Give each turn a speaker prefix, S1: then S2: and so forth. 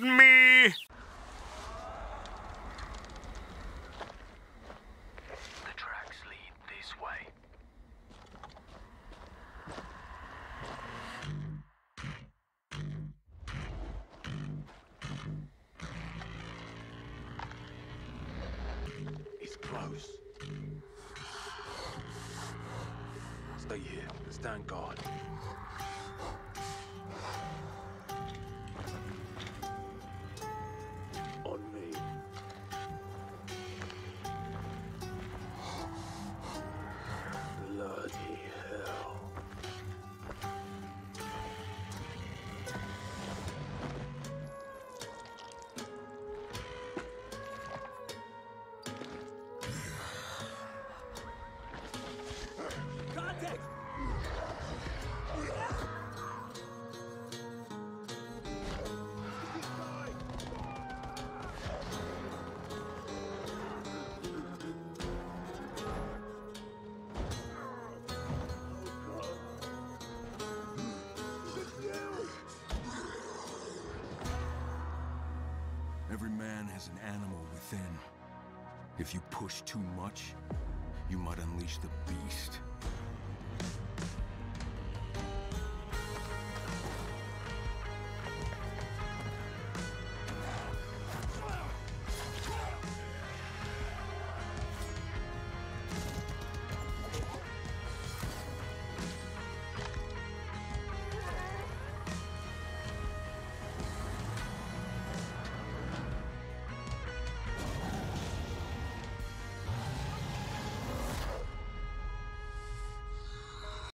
S1: need me?
S2: The tracks lead this way.
S3: It's close. Stay here. Stand guard.
S4: Every man has an animal within. If you push too much, you might unleash the beast.